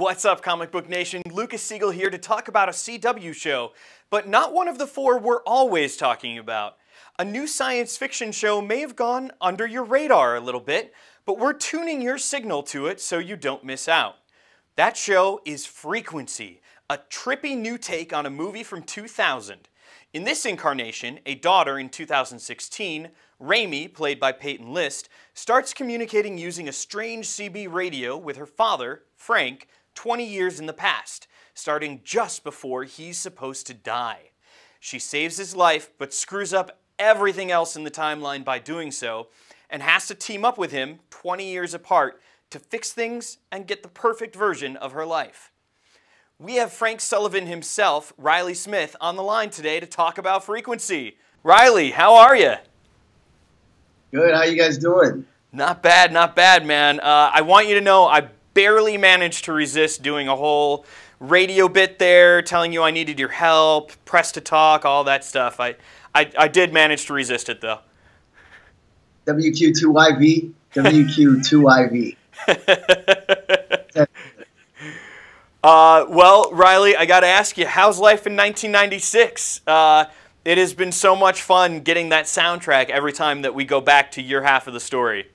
What's up, Comic Book Nation? Lucas Siegel here to talk about a CW show, but not one of the four we're always talking about. A new science fiction show may have gone under your radar a little bit, but we're tuning your signal to it so you don't miss out. That show is Frequency, a trippy new take on a movie from 2000. In this incarnation, a daughter in 2016, Raimy, played by Peyton List, starts communicating using a strange CB radio with her father, Frank, 20 years in the past, starting just before he's supposed to die. She saves his life, but screws up everything else in the timeline by doing so, and has to team up with him 20 years apart to fix things and get the perfect version of her life. We have Frank Sullivan himself, Riley Smith, on the line today to talk about frequency. Riley, how are you? Good. How you guys doing? Not bad, not bad, man. Uh, I want you to know I barely managed to resist doing a whole radio bit there, telling you I needed your help, press to talk, all that stuff. I, I, I did manage to resist it though. WQ2YV, WQ2YV. Uh, well, Riley, I got to ask you, how's life in 1996? Uh, it has been so much fun getting that soundtrack every time that we go back to your half of the story.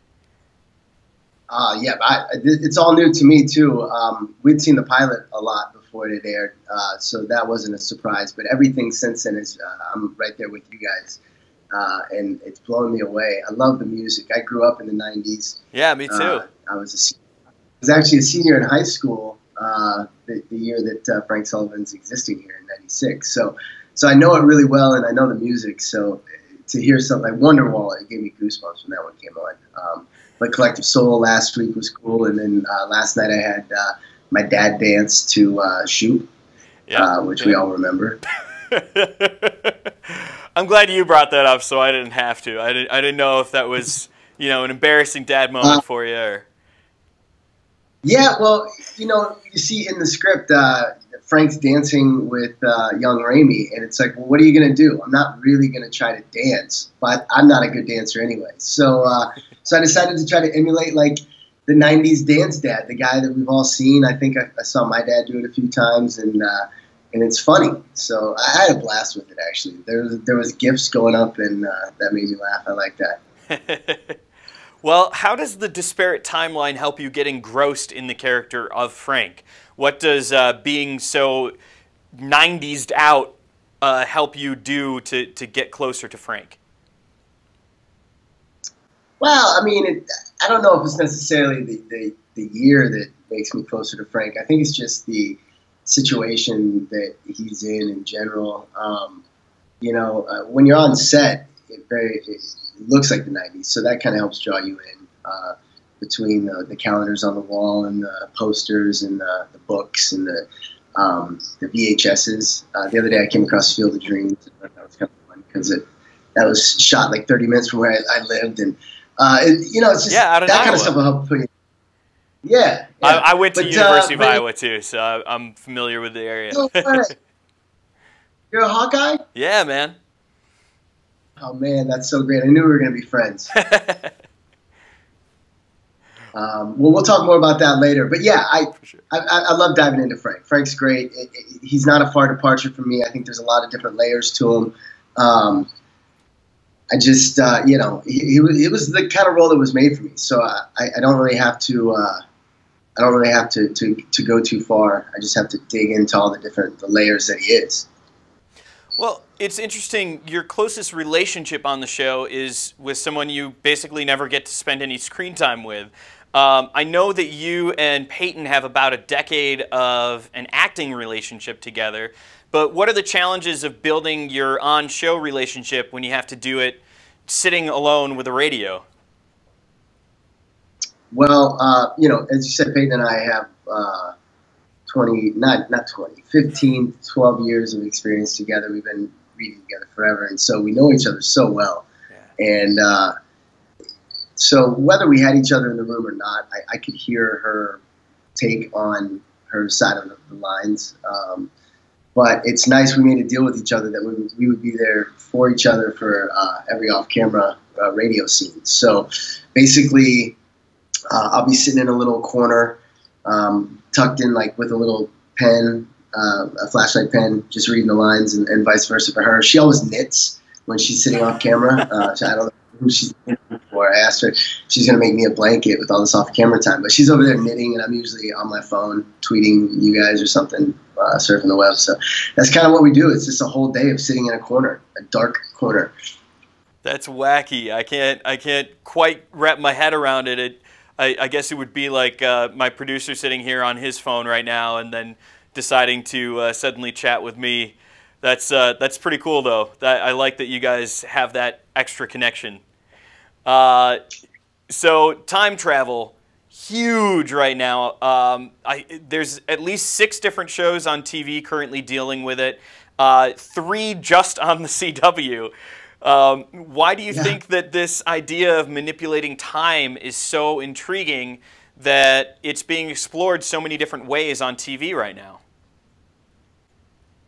Uh, yeah, I, it's all new to me too. Um, we'd seen the pilot a lot before it aired, uh, so that wasn't a surprise. But everything since then is uh, I'm right there with you guys, uh, and it's blown me away. I love the music. I grew up in the '90s. Yeah, me too. Uh, I was a, I was actually a senior in high school uh, the, the, year that uh, Frank Sullivan's existing here in '96. So, so I know it really well, and I know the music. So to hear something like Wonderwall, it gave me goosebumps when that one came on. Um, but Collective Soul last week was cool, and then uh, last night I had uh, my dad dance to uh, Shoot, yeah. Uh, which we all remember. I'm glad you brought that up, so I didn't have to. I didn't. I didn't know if that was you know an embarrassing dad moment uh, for you. Or... Yeah, well, you know, you see in the script, uh, Frank's dancing with uh, young Raimy, and it's like, well, what are you going to do? I'm not really going to try to dance, but I'm not a good dancer anyway. So, uh, so I decided to try to emulate like the '90s dance dad, the guy that we've all seen. I think I, I saw my dad do it a few times, and uh, and it's funny. So I had a blast with it. Actually, there was there was gifts going up, and uh, that made me laugh. I like that. Well, how does the disparate timeline help you get engrossed in the character of Frank? What does uh, being so 90s out uh, help you do to, to get closer to Frank? Well, I mean, it, I don't know if it's necessarily the, the, the year that makes me closer to Frank. I think it's just the situation that he's in in general. Um, you know, uh, when you're on set, it very it, looks like the 90s. So that kind of helps draw you in uh, between the, the, calendars on the wall and the posters and the, the books and the, um, the VHSs. Uh, the other day I came across Field of Dreams. And That was kind of fun because it that was shot like 30 minutes from where I, I lived. And, uh, it, you know, it's just yeah, that Iowa. kind of stuff will help put you. Yeah, yeah. I, I, went to but, University uh, of Iowa too, so I'm familiar with the area. You're a Hawkeye? Yeah, man. Oh man, that's so great! I knew we were going to be friends. um, well, we'll talk more about that later. But yeah, I, sure. I, I love diving into Frank. Frank's great. It, it, he's not a far departure from me. I think there's a lot of different layers to him. Um, I just, uh, you know, he, he, it was the kind of role that was made for me. So I, I don't really have to, uh, I don't really have to, to, to go too far. I just have to dig into all the different the layers that he is. Well, it's interesting. Your closest relationship on the show is with someone you basically never get to spend any screen time with. Um, I know that you and Peyton have about a decade of an acting relationship together, but what are the challenges of building your on show relationship when you have to do it sitting alone with a radio? Well, uh, you know, as you said, Peyton and I have. Uh, 20, not, not 20, 15, 12 years of experience together. We've been reading together forever. And so we know each other so well. Yeah. And uh, so whether we had each other in the room or not, I, I could hear her take on her side of the lines. Um, but it's nice we made a deal with each other that we, we would be there for each other for uh, every off-camera uh, radio scene. So basically, uh, I'll be sitting in a little corner um, tucked in like with a little pen, uh, a flashlight pen, just reading the lines, and, and, vice versa for her. She always knits when she's sitting off camera. Uh, so I don't know who she's for. I asked her she's going to make me a blanket with all this off camera time, but she's over there knitting, and I'm usually on my phone tweeting you guys or something, uh, surfing the web. So that's kind of what we do. It's just a whole day of sitting in a corner, a dark corner. That's wacky. I can't. I can't quite wrap my head around it. it I, I guess it would be like uh, my producer sitting here on his phone right now, and then deciding to uh, suddenly chat with me. That's uh, that's pretty cool though. That, I like that you guys have that extra connection. Uh, so time travel, huge right now. Um, I, there's at least six different shows on TV currently dealing with it. Uh, three just on the CW. Um, why do you yeah. think that this idea of manipulating time is so intriguing that it's being explored so many different ways on TV right now?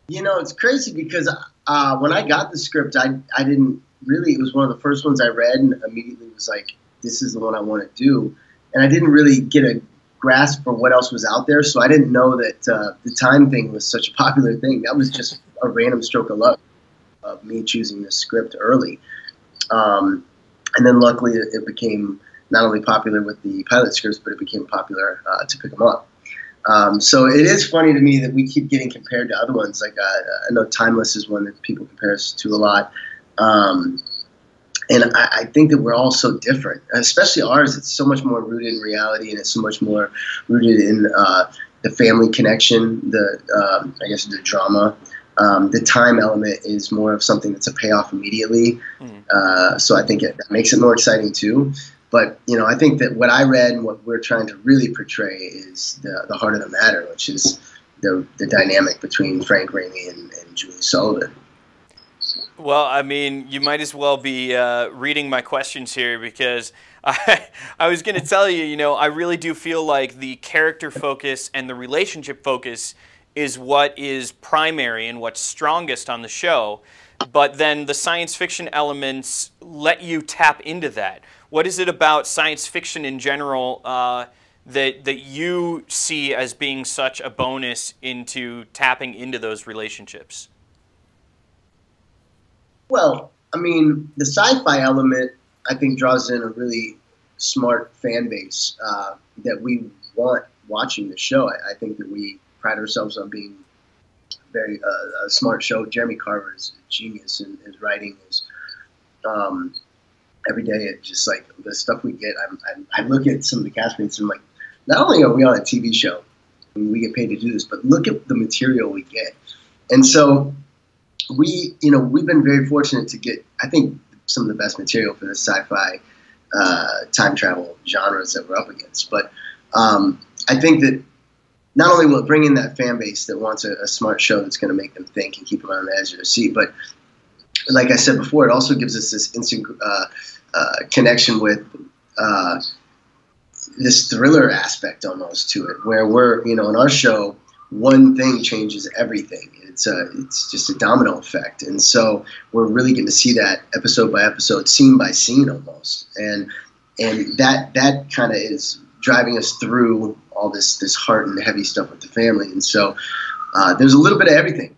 You know, it's crazy because uh, when I got the script, I, I didn't really, it was one of the first ones I read and immediately was like, this is the one I want to do. And I didn't really get a grasp for what else was out there. So I didn't know that uh, the time thing was such a popular thing. That was just a random stroke of luck of me choosing this script early. Um, and then luckily it, became not only popular with the pilot scripts, but it became popular uh, to pick them up. Um, so it is funny to me that we keep getting compared to other ones. Like uh, I know Timeless is one that people compare us to a lot. Um, and I, I, think that we're all so different, especially ours. It's so much more rooted in reality, and it's so much more rooted in uh, the family connection, the um, I guess the drama. Um, the time element is more of something that's a payoff immediately. Mm. Uh, so I think it, that makes it more exciting too. But you know, I think that what I read and what we're trying to really portray is the, the heart of the matter, which is the, the dynamic between Frank Raimy and, and Julie Sullivan. Well, I mean, you might as well be uh, reading my questions here because I, I was going to tell you, you know, I really do feel like the character focus and the relationship focus is what is primary and what's strongest on the show. But then the science fiction elements let you tap into that. What is it about science fiction in general uh, that that you see as being such a bonus into tapping into those relationships? Well, I mean, the sci-fi element I think draws in a really smart fan base uh, that we want watching the show. I, I, think that we pride ourselves on being very uh, a smart show. Jeremy Carver is a genius in his writing. Is um, every day it just like the stuff we get. I'm, I'm, i look at some of the castmates and I'm like, not only are we on a TV show, and we get paid to do this, but look at the material we get. And so we, you know, we've been very fortunate to get, I think, some of the best material for the sci-fi uh, time travel genres that we're up against. But um, I think that not only will it bring in that fan base that wants a, a smart show that's going to make them think and keep them on the edge of their seat, but like I said before, it also gives us this instant uh, uh, connection with uh, this thriller aspect almost to it, where we're, you know, in our show, one thing changes everything. It's a, it's just a domino effect, and so we're really getting to see that episode by episode, scene by scene, almost, and and that that kind of is driving us through all this this heart and heavy stuff with the family, and so uh, there's a little bit of everything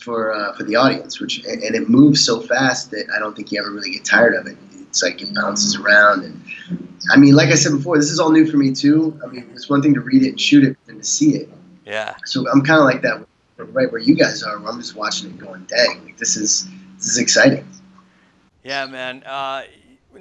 for uh, for the audience, which and it moves so fast that I don't think you ever really get tired of it. It's like it bounces around, and I mean, like I said before, this is all new for me too. I mean, it's one thing to read it and shoot it, and to see it. Yeah. So I'm kind of like that, right where you guys are. Where I'm just watching it, going, "Dang, like, this is this is exciting." Yeah, man. Uh,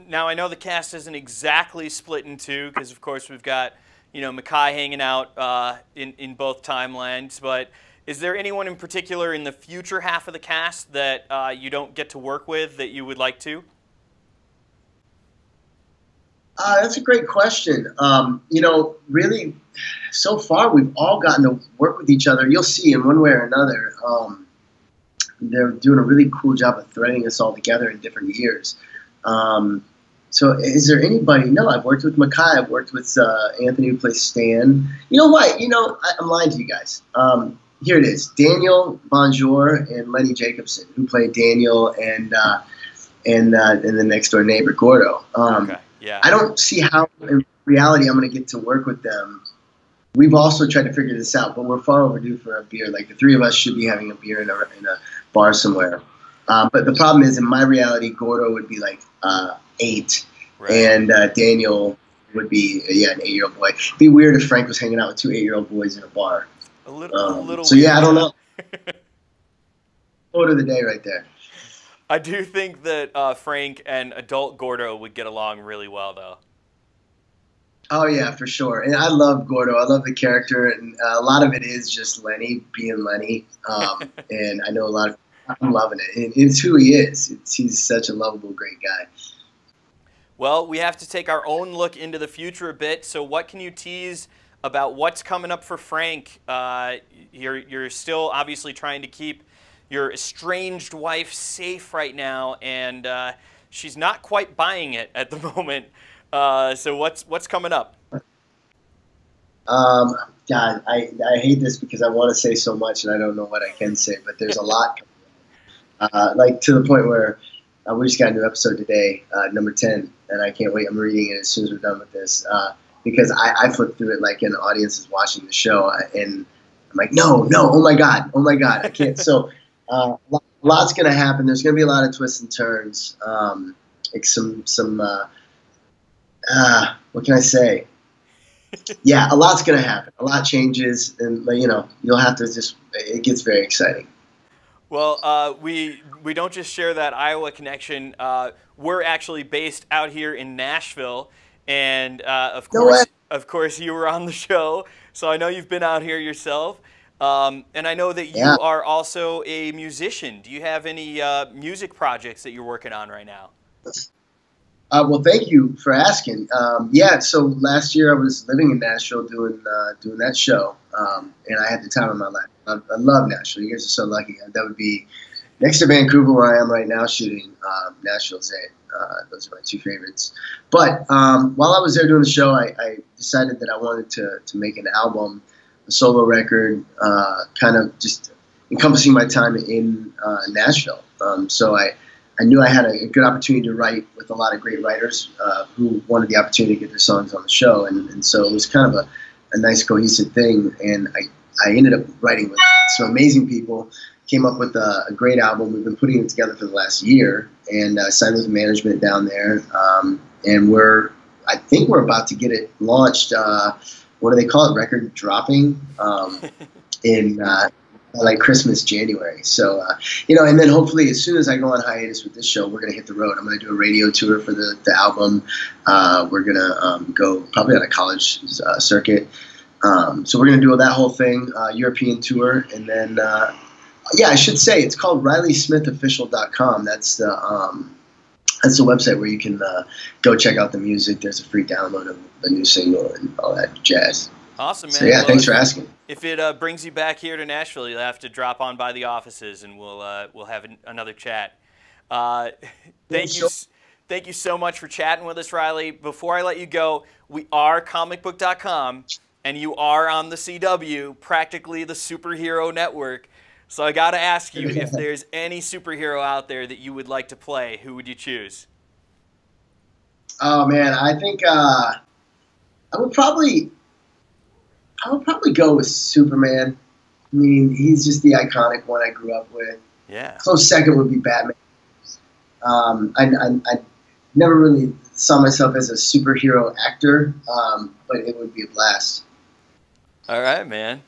now I know the cast isn't exactly split in two because, of course, we've got you know Mekhi hanging out uh, in in both timelines, but is there anyone in particular in the future half of the cast that uh, you don't get to work with that you would like to? Uh, that's a great question. Um, you know, really, so far we've all gotten to work with each other. You'll see in one way or another. Um, they're doing a really cool job of threading us all together in different years. Um, so, is there anybody? No, I've worked with Mekhi. I've worked with uh, Anthony who plays Stan. You know what? You know, I, am lying to you guys. Um, here it is: Daniel Bonjour and Lenny Jacobson, who played Daniel and uh, and uh, and the next door neighbor Gordo. Um, okay. Yeah. I don't see how in reality I'm going to get to work with them we've also tried to figure this out, but we're far overdue for a beer. Like the three of us should be having a beer in a, in a bar somewhere. Um, but the problem is, in my reality, Gordo would be like uh, eight, right. and uh, Daniel would be yeah an eight-year-old boy. It'd be weird if Frank was hanging out with two eight-year-old boys in a bar. A little, um, a little. So yeah, I don't know. Quote of the day, right there. I do think that uh, Frank and adult Gordo would get along really well, though. Oh yeah, for sure. And I love Gordo. I love the character, and uh, a lot of it is just Lenny being Lenny. Um, and I know a lot of I'm loving it. it's who he is. It's, he's such a lovable, great guy. Well, we have to take our own look into the future a bit. So, what can you tease about what's coming up for Frank? Uh, you're you're still obviously trying to keep your estranged wife safe right now, and uh, she's not quite buying it at the moment. Uh, so, what's what's coming up? Um, God, I, I hate this because I want to say so much and I don't know what I can say, but there's a lot uh, like to the point where uh, we just got a new episode today, uh, number 10, and I can't wait. I'm reading it as soon as we're done with this uh, because I, I flip through it like an audience is watching the show, uh, and I'm like, no, no, oh my God, oh my God, I can't. so uh, lots going to happen. There's going to be a lot of twists and turns, um, like some, some what can I say? yeah, a lot's going to happen. A lot changes, and you know, you'll have to just. It gets very exciting. Well, uh, we we don't just share that Iowa connection. Uh, we're actually based out here in Nashville, and uh, of course, of course, you were on the show, so I know you've been out here yourself. Um, and I know that you yeah. are also a musician. Do you have any uh, music projects that you're working on right now? Uh, well, thank you for asking. Um, yeah, so last year I was living in Nashville doing uh, doing that show, um, and I had the time of my life. I, I, love Nashville. You guys are so lucky. That would be next to Vancouver, where I am right now shooting. Um, Nashville's it. Uh, those are my two favorites. But um, while I was there doing the show, I, I, decided that I wanted to to make an album, a solo record, uh, kind of just encompassing my time in uh, Nashville. Um, so I I knew I had a, good opportunity to write with a lot of great writers uh, who wanted the opportunity to get their songs on the show, and, and so it was kind of a, a nice cohesive thing. And I, I ended up writing with some amazing people, came up with a, a great album. We've been putting it together for the last year, and uh, signed with management down there, um, and we're I think we're about to get it launched. Uh, what do they call it? Record dropping um, in uh, like Christmas, January. So, uh, you know, and then hopefully as soon as I go on hiatus with this show, we're going to hit the road. I'm going to do a radio tour for the, the album. Uh, we're going to um, go probably on a college uh, circuit. Um, so we're going to do that whole thing, uh, European tour. And then, uh, yeah, I should say it's called RileySmithOfficial.com. That's the, um, that's the website where you can uh, go check out the music. There's a free download of a new single and all that jazz. Awesome, man. So, yeah, well, thanks for asking. If it uh, brings you back here to Nashville, you'll have to drop on by the offices, and we'll uh, we'll have an, another chat. Uh, thank you, thank you so much for chatting with us, Riley. Before I let you go, we are comicbook.com, and you are on the CW, practically the superhero network. So I got to ask you if there's any superhero out there that you would like to play. Who would you choose? Oh man, I think uh, I would probably I would probably go with Superman. I mean, he's just the iconic one I grew up with. Yeah. Close second would be Batman. Um, I, I, I, never really saw myself as a superhero actor, um, but it would be a blast. All right, man.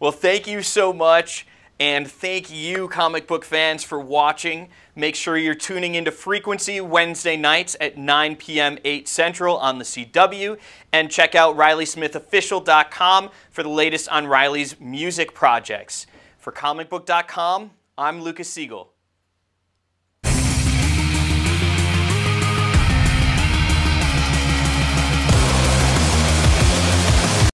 Well, thank you so much. And thank you, comic book fans, for watching. Make sure you're tuning into Frequency Wednesday nights at 9 p.m. 8 Central on the CW. And check out RileySmithOfficial.com for the latest on Riley's music projects. For comicbook.com, I'm Lucas Siegel.